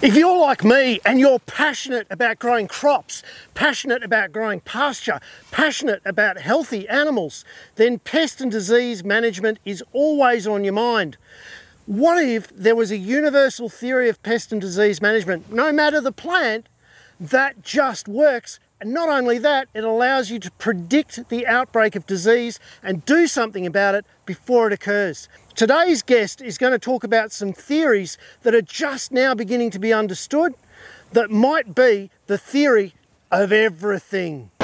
If you're like me and you're passionate about growing crops, passionate about growing pasture, passionate about healthy animals, then pest and disease management is always on your mind. What if there was a universal theory of pest and disease management, no matter the plant, that just works and not only that, it allows you to predict the outbreak of disease and do something about it before it occurs. Today's guest is going to talk about some theories that are just now beginning to be understood that might be the theory of everything.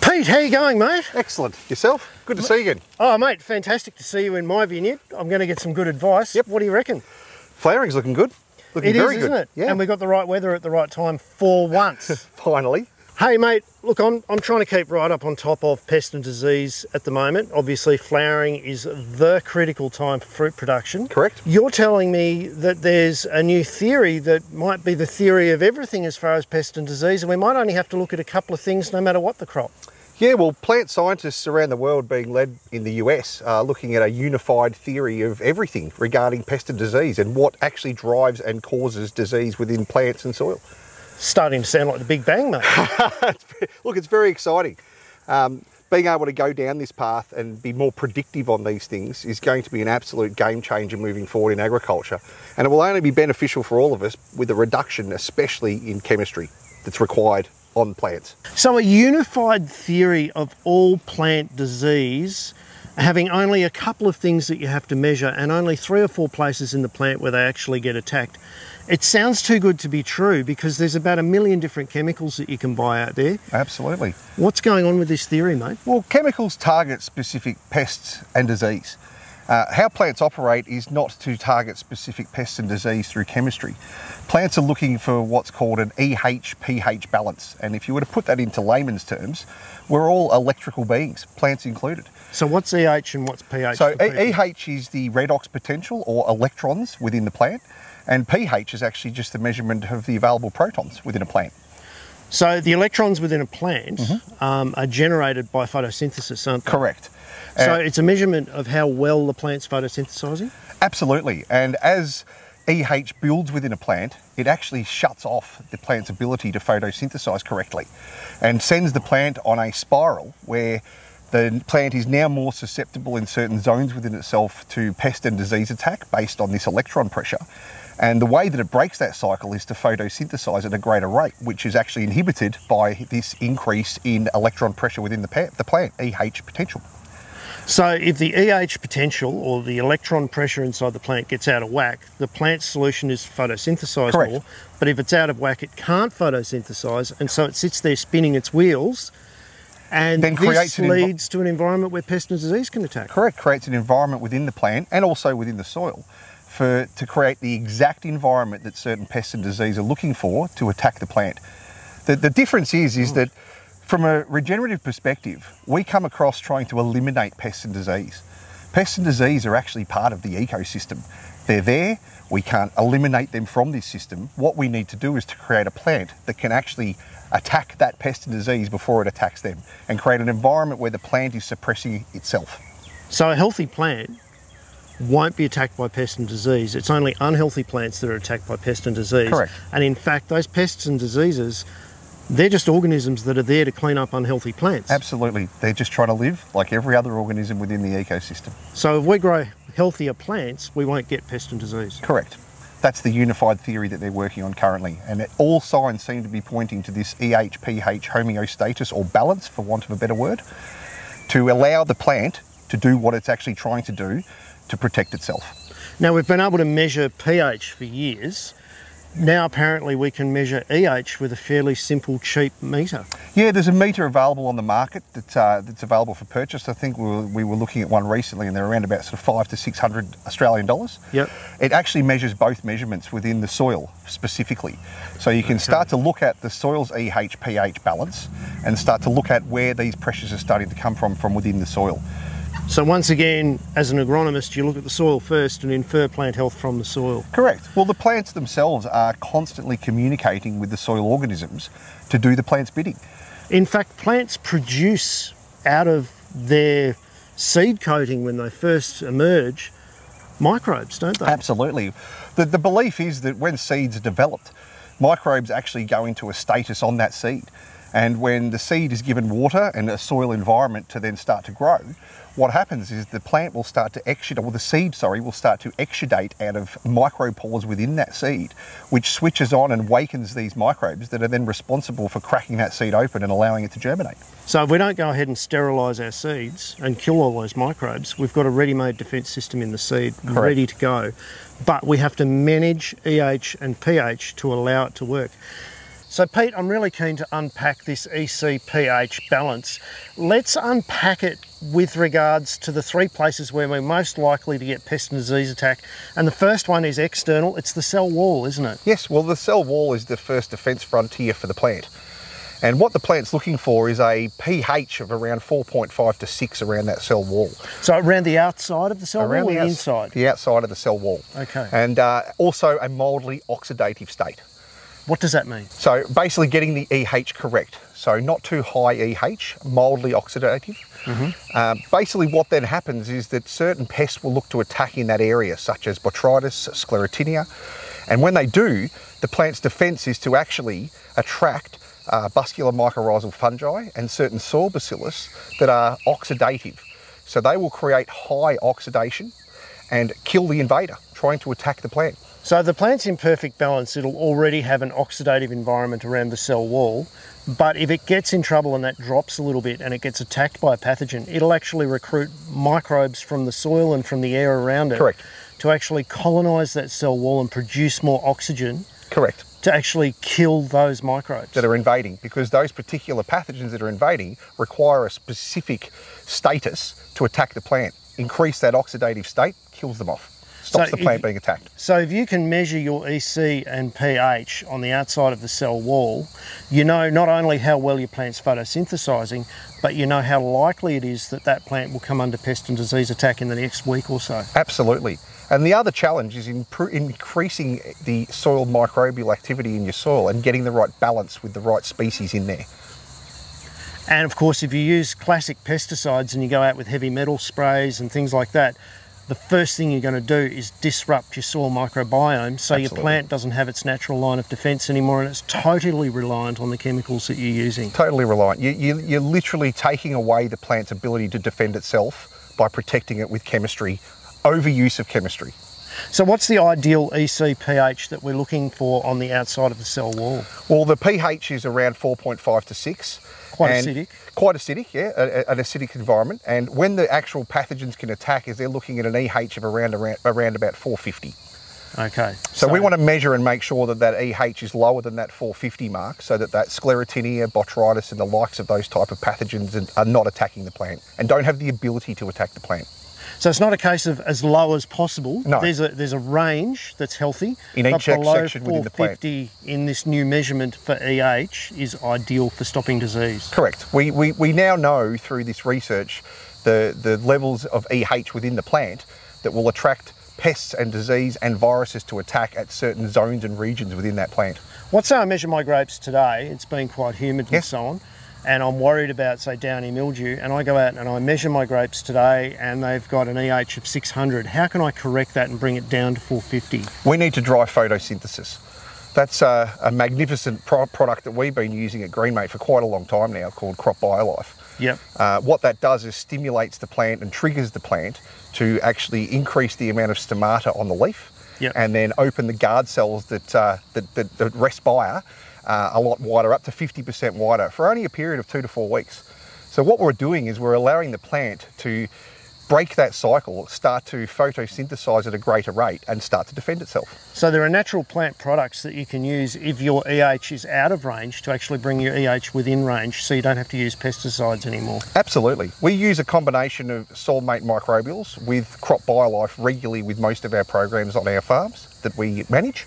Pete, how you going, mate? Excellent. Yourself? Good to see you again. Oh, mate, fantastic to see you in my vineyard. I'm going to get some good advice. Yep. What do you reckon? Flowering's looking good. Looking It is, very isn't it? Yeah. And we got the right weather at the right time for once. Finally. Hey mate, look, I'm, I'm trying to keep right up on top of pest and disease at the moment. Obviously, flowering is the critical time for fruit production. Correct. You're telling me that there's a new theory that might be the theory of everything as far as pest and disease, and we might only have to look at a couple of things no matter what the crop. Yeah, well, plant scientists around the world being led in the US are looking at a unified theory of everything regarding pest and disease and what actually drives and causes disease within plants and soil. Starting to sound like the Big Bang, mate. Look, it's very exciting. Um, being able to go down this path and be more predictive on these things is going to be an absolute game changer moving forward in agriculture. And it will only be beneficial for all of us with a reduction, especially in chemistry, that's required on plants. So, a unified theory of all plant disease, having only a couple of things that you have to measure and only three or four places in the plant where they actually get attacked. It sounds too good to be true because there's about a million different chemicals that you can buy out there. Absolutely. What's going on with this theory, mate? Well, chemicals target specific pests and disease. Uh, how plants operate is not to target specific pests and disease through chemistry. Plants are looking for what's called an EH pH balance, and if you were to put that into layman's terms, we're all electrical beings, plants included. So, what's EH and what's pH? So EH is the redox potential or electrons within the plant, and pH is actually just the measurement of the available protons within a plant. So, the electrons within a plant um, are generated by photosynthesis, aren't they? Correct. So, Uh, it's a measurement of how well the plant's photosynthesizing? Absolutely. And as EH builds within a plant, it actually shuts off the plant's ability to photosynthesize correctly and sends the plant on a spiral where the plant is now more susceptible in certain zones within itself to pest and disease attack based on this electron pressure. And the way that it breaks that cycle is to photosynthesize at a greater rate, which is actually inhibited by this increase in electron pressure within the, pa- the plant, EH potential. So, if the EH potential or the electron pressure inside the plant gets out of whack, the plant's solution is to photosynthesize Correct. more. But if it's out of whack, it can't photosynthesize, and so it sits there spinning its wheels. And Then this creates an leads to an environment where pest and disease can attack. correct creates an environment within the plant and also within the soil for to create the exact environment that certain pests and disease are looking for to attack the plant. The, the difference is is hmm. that from a regenerative perspective, we come across trying to eliminate pests and disease. Pests and disease are actually part of the ecosystem. They're there, we can't eliminate them from this system. What we need to do is to create a plant that can actually attack that pest and disease before it attacks them and create an environment where the plant is suppressing itself. So, a healthy plant won't be attacked by pest and disease. It's only unhealthy plants that are attacked by pest and disease. Correct. And in fact, those pests and diseases, they're just organisms that are there to clean up unhealthy plants. Absolutely. They're just trying to live like every other organism within the ecosystem. So if we grow healthier plants, we won't get pest and disease. Correct. That's the unified theory that they're working on currently. And it, all signs seem to be pointing to this EH-pH homeostasis or balance, for want of a better word, to allow the plant to do what it's actually trying to do to protect itself. Now we've been able to measure pH for years. Now apparently we can measure EH with a fairly simple, cheap meter. Yeah, there's a meter available on the market that, uh, that's available for purchase. I think we were, we were looking at one recently and they're around about sort of five to 600 Australian dollars. Yep. It actually measures both measurements within the soil specifically. So you can start to look at the soil's EH pH balance and start to look at where these pressures are starting to come from from within the soil. So once again, as an agronomist, you look at the soil first and infer plant health from the soil. Correct. Well, the plants themselves are constantly communicating with the soil organisms to do the plant's bidding. In fact, plants produce out of their seed coating when they first emerge microbes, don't they? Absolutely. The, the belief is that when seeds are developed, microbes actually go into a stasis on that seed. And when the seed is given water and a soil environment to then start to grow, what happens is the plant will start to exudate, or the seed, sorry, will start to exudate out of micropores within that seed, which switches on and wakens these microbes that are then responsible for cracking that seed open and allowing it to germinate. So if we don't go ahead and sterilise our seeds and kill all those microbes, we've got a ready-made defence system in the seed Correct. ready to go. But we have to manage EH and pH to allow it to work. So Pete, I'm really keen to unpack this EC-pH balance. Let's unpack it with regards to the three places where we're most likely to get pest and disease attack. And the first one is external, it's the cell wall, isn't it? Yes, well, the cell wall is the first defence frontier for the plant. And what the plant's looking for is a pH of around 4.5 to 6 around that cell wall. So around the outside of the cell around wall or the outs- inside? The outside of the cell wall. Okay. And uh, also a mildly oxidative state. What does that mean? So basically getting the EH correct. So not too high EH, mildly oxidative. Um, basically what then happens is that certain pests will look to attack in that area, such as botrytis, sclerotinia. And when they do, the plant's defense is to actually attract uh, arbuscular mycorrhizal fungi and certain soil bacillus that are oxidative. So they will create high oxidation and kill the invader trying to attack the plant. So the plant's in perfect balance, it'll already have an oxidative environment around the cell wall. But if it gets in trouble and that drops a little bit and it gets attacked by a pathogen, it'll actually recruit microbes from the soil and from the air around it Correct. to actually colonise that cell wall and produce more oxygen Correct. to actually kill those microbes. that are invading because those particular pathogens that are invading require a specific status to attack the plant. Increase that oxidative state, kills them off, stops So the plant if- being attacked. So if you can measure your EC and pH on the outside of the cell wall, you know not only how well your plant's photosynthesizing, but you know how likely it is that that plant will come under pest and disease attack in the next week or so. Absolutely. And the other challenge is increasing the soil microbial activity in your soil and getting the right balance with the right species in there. And of course, if you use classic pesticides and you go out with heavy metal sprays and things like that, the first thing you're going to do is disrupt your soil microbiome so your plant doesn't have its natural line of defense anymore and it's totally reliant on the chemicals that you're using. Totally reliant. You, you, you're literally taking away the plant's ability to defend itself by protecting it with chemistry, overuse of chemistry. So, what's the ideal EC pH that we're looking for on the outside of the cell wall? Well, the pH is around 4.5 to 6. Quite acidic. Quite acidic, yeah, a- a- an acidic environment. And when the actual pathogens can attack is they're looking at an EH of around, around, around about 450. Okay. So, we want to measure and make sure that that EH is lower than that 450 mark so that that sclerotinia, botrytis and the likes of those type of pathogens are not attacking the plant and don't have the ability to attack the plant. So it's not a case of as low as possible. No. There's a there's a range that's healthy. In each section within the plant. 450 in this new measurement for EH is ideal for stopping disease. Correct. We, we, we now know through this research the, the levels of EH within the plant that will attract pests and disease and viruses to attack at certain zones and regions within that plant. Say I measure my grapes today. It's been quite humid and Yes. so on, and I'm worried about say downy mildew. And I go out and I measure my grapes today, and they've got an EH of 600. How can I correct that and bring it down to 450? We need to drive photosynthesis. That's a, a magnificent pro- product that we've been using at Greenmate for quite a long time now called Crop BioLife. Yep. Uh, what that does is stimulates the plant and triggers the plant to actually increase the amount of stomata on the leaf Yep. and then open the guard cells that, uh, that, that, that respire uh, a lot wider, up to 50% wider, for only a period of two to four weeks. So what we're doing is we're allowing the plant to break that cycle, start to photosynthesize at a greater rate and start to defend itself. So there are natural plant products that you can use if your EH is out of range to actually bring your EH within range so you don't have to use pesticides anymore. Absolutely. We use a combination of soulmate microbials with crop biolife regularly with most of our programs on our farms that we manage.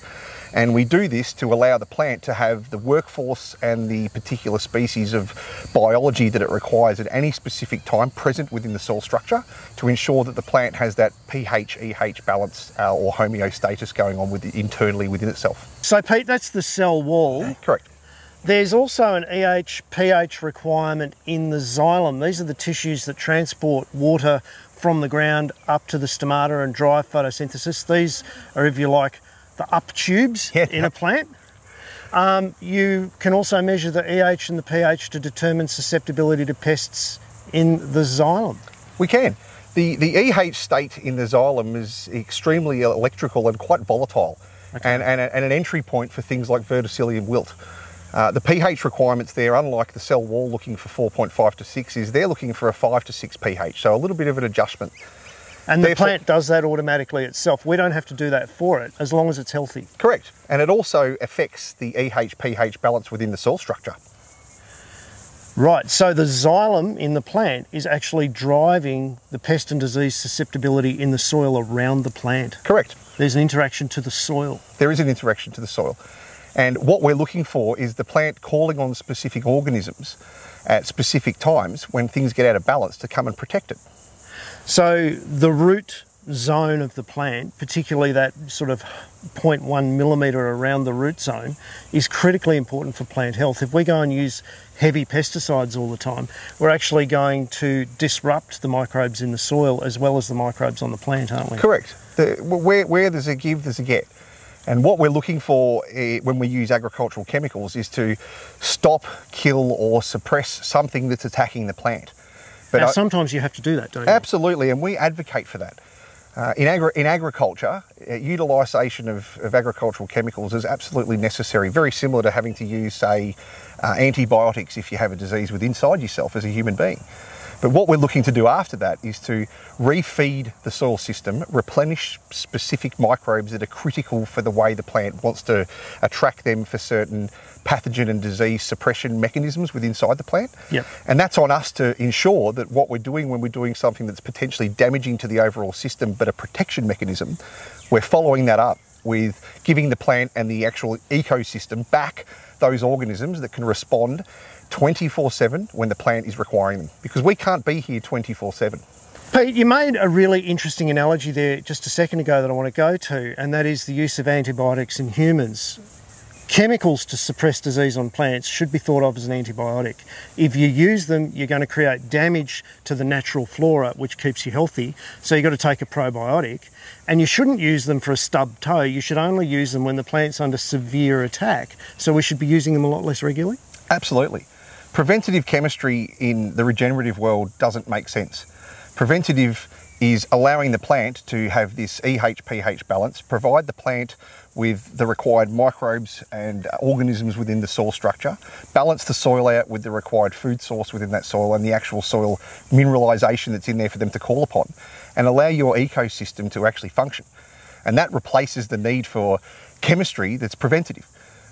And we do this to allow the plant to have the workforce and the particular species of biology that it requires at any specific time present within the soil structure to ensure that the plant has that pH EH balance uh, or homeostasis going on with internally within itself. So Pete, that's the cell wall. Correct. There's also an EH pH requirement in the xylem. These are the tissues that transport water from the ground up to the stomata and drive photosynthesis. These are, if you like, the up tubes Yeah. in a plant. Um, you can also measure the EH and the pH to determine susceptibility to pests in the xylem. We can. The, the EH state in the xylem is extremely electrical and quite volatile, and, and, a- and an entry point for things like verticillium wilt. Uh, the pH requirements there, unlike the cell wall looking for 4.5 to 6, is they're looking for a 5 to 6 pH, so a little bit of an adjustment. And the plant does that automatically itself. We don't have to do that for it as long as it's healthy. Correct. And it also affects the EH pH balance within the soil structure. Right, so the xylem in the plant is actually driving the pest and disease susceptibility in the soil around the plant. Correct. There's an interaction to the soil. there is an interaction to the soil. And what we're looking for is the plant calling on specific organisms at specific times when things get out of balance to come and protect it. So the root zone of the plant, particularly that sort of 0.1 millimetre around the root zone, is critically important for plant health. If we go and use heavy pesticides all the time, we're actually going to disrupt the microbes in the soil as well as the microbes on the plant, aren't we? Correct. The, where, where there's a give, there's a get. And what we're looking for eh, when we use agricultural chemicals is to stop, kill, or suppress something that's attacking the plant. But now, I- sometimes you have to do that, don't you? Absolutely, and we advocate for that. Uh, in, agri- in agriculture, uh, utilisation of, of agricultural chemicals is absolutely necessary, very similar to having to use, say, uh, antibiotics if you have a disease with inside yourself as a human being. But what we're looking to do after that is to refeed the soil system, replenish specific microbes that are critical for the way the plant wants to attract them for certain pathogen and disease suppression mechanisms within inside the plant. Yep. And that's on us to ensure that what we're doing when we're doing something that's potentially damaging to the overall system but a protection mechanism, we're following that up with giving the plant and the actual ecosystem back those organisms that can respond 24 7 when the plant is requiring them. Because we can't be here 24 7. Pete, you made a really interesting analogy there just a second ago that I want to go to, and that is the use of antibiotics in humans. Chemicals to suppress disease on plants should be thought of as an antibiotic. If you use them, you're going to create damage to the natural flora, which keeps you healthy. So you've got to take a probiotic. And you shouldn't use them for a stub toe. You should only use them when the plant's under severe attack. So we should be using them a lot less regularly. Absolutely. Preventative chemistry in the regenerative world doesn't make sense. Preventative is allowing the plant to have this EH pH balance, provide the plant with the required microbes and organisms within the soil structure, balance the soil out with the required food source within that soil and the actual soil mineralisation that's in there for them to call upon, and allow your ecosystem to actually function. And that replaces the need for chemistry that's preventative.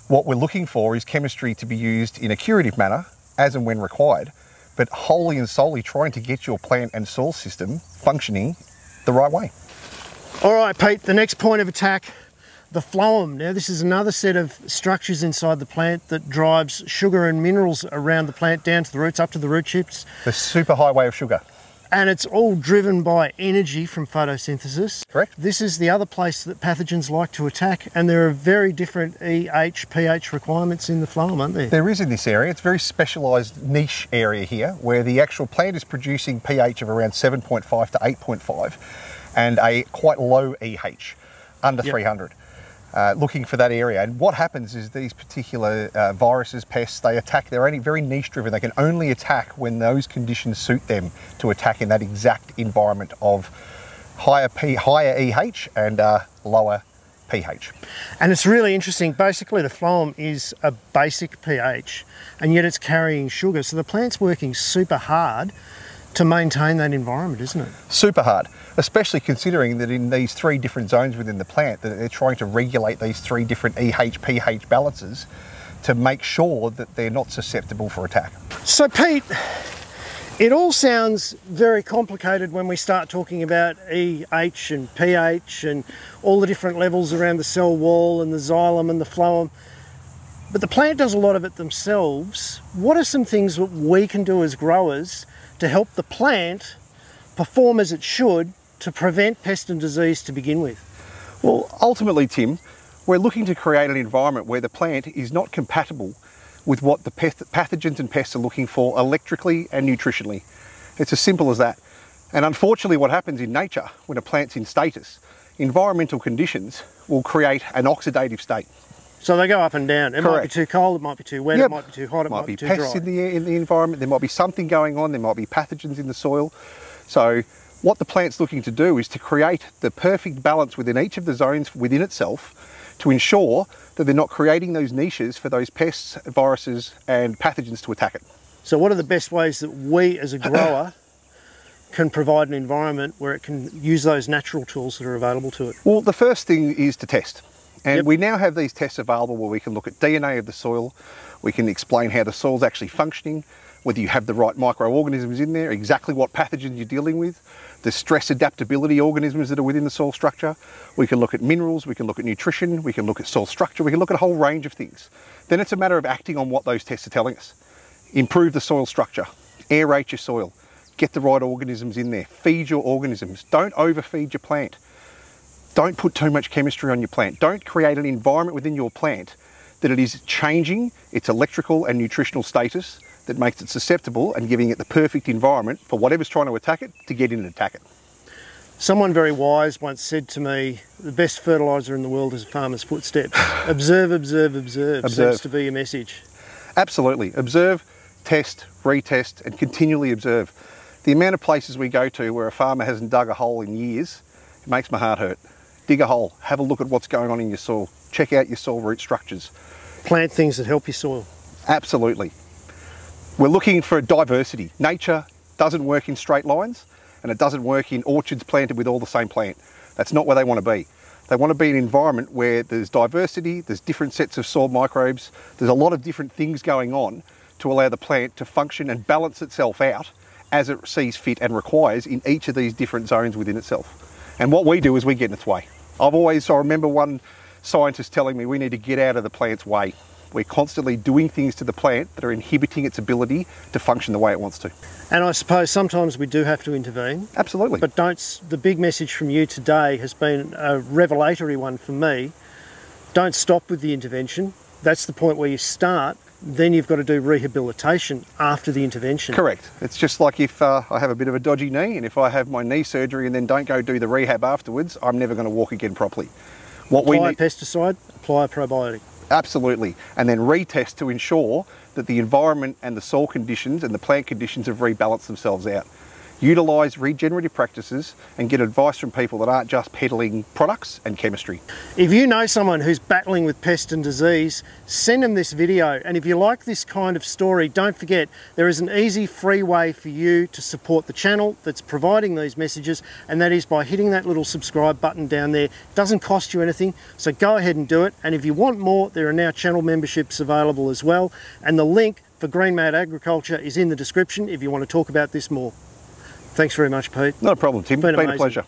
What we're looking for is chemistry to be used in a curative manner as and when required, but wholly and solely trying to get your plant and soil system functioning the right way. All right, Pete, the next point of attack, the phloem. Now, this is another set of structures inside the plant that drives sugar and minerals around the plant down to the roots, up to the root chips. The super highway of sugar. And it's all driven by energy from photosynthesis. Correct. This is the other place that pathogens like to attack, and there are very different EH, pH requirements in the phloem, aren't there? There is in this area, it's a very specialised niche area here where the actual plant is producing pH of around 7.5 to 8.5 and a quite low EH, under Yep. 300. Uh, looking for that area. And what happens is these particular uh, viruses, pests, they attack, they're only very niche driven. They can only attack when those conditions suit them to attack in that exact environment of higher, P, higher EH and uh, lower pH. And it's really interesting. Basically, the phloem is a basic pH, and yet it's carrying sugar. So the plant's working super hard to maintain that environment, isn't it? super hard, especially considering that in these three different zones within the plant that they're trying to regulate these three different EH pH balances to make sure that they're not susceptible for attack. So, Pete, it all sounds very complicated when we start talking about EH and pH and all the different levels around the cell wall and the xylem and the phloem. But the plant does a lot of it themselves. What are some things that we can do as growers to help the plant perform as it should to prevent pest and disease to begin with? Well, ultimately, Tim, we're looking to create an environment where the plant is not compatible with what the pathogens and pests are looking for electrically and nutritionally. It's as simple as that. And unfortunately, what happens in nature when a plant's in status, environmental conditions will create an oxidative state. So they go up and down. It might be too cold, it might be too wet, Yep. it might be too hot, it might might, be too pests dry. in the in the environment. There might be something going on. There might be pathogens in the soil. So what the plant's looking to do is to create the perfect balance within each of the zones within itself to ensure that they're not creating those niches for those pests, viruses, and pathogens to attack it. So what are the best ways that we as a grower can provide an environment where it can use those natural tools that are available to it? Well, the first thing is to test. And Yep. we now have these tests available where we can look at DNA of the soil, we can explain how the soil's actually functioning, whether you have the right microorganisms in there, exactly what pathogens you're dealing with, the stress adaptability organisms that are within the soil structure. We can look at minerals, we can look at nutrition, we can look at soil structure, we can look at a whole range of things. Then it's a matter of acting on what those tests are telling us. Improve the soil structure, aerate your soil, get the right organisms in there, feed your organisms, don't overfeed your plant. Don't put too much chemistry on your plant. Don't create an environment within your plant that it is changing its electrical and nutritional status that makes it susceptible and giving it the perfect environment for whatever's trying to attack it to get in and attack it. Someone very wise once said to me, the best fertiliser in the world is a farmer's footsteps. observe, observe, observe, Observe. seems to be your message. Absolutely. Observe, test, retest, and continually observe. The amount of places we go to where a farmer hasn't dug a hole in years, it makes my heart hurt. Dig a hole, have a look at what's going on in your soil, check out your soil root structures. Plant things that help your soil. Absolutely. We're looking for diversity. Nature doesn't work in straight lines and it doesn't work in orchards planted with all the same plant. That's not where they want to be. They want to be in an environment where there's diversity, there's different sets of soil microbes, there's a lot of different things going on to allow the plant to function and balance itself out as it sees fit and requires in each of these different zones within itself. And what we do is we get in its way. I've always, I remember one scientist telling me we need to get out of the plant's way. We're constantly doing things to the plant that are inhibiting its ability to function the way it wants to. And I suppose sometimes we do have to intervene, Absolutely. but don't. The big message from you today has been a revelatory one for me. Don't stop with the intervention. That's the point where you start. Then you've got to do rehabilitation after the intervention. Correct. It's just like if uh, I have a bit of a dodgy knee and if I have my knee surgery and then don't go do the rehab afterwards, I'm never going to walk again properly. What we Apply a pesticide, apply a probiotic. absolutely, and then retest to ensure that the environment and the soil conditions and the plant conditions have rebalanced themselves out. Utilise regenerative practices and get advice from people that aren't just peddling products and chemistry. If you know someone who's battling with pest and disease, send them this video. And if you like this kind of story, don't forget there is an easy, free way for you to support the channel that's providing these messages, and that is by hitting that little subscribe button down there. It doesn't cost you anything, so go ahead and do it. And if you want more, there are now channel memberships available as well. And the link for Green Mate Agriculture is in the description if you want to talk about this more. Thanks very much, Pete. Not a problem, Tim. Been Been, a pleasure.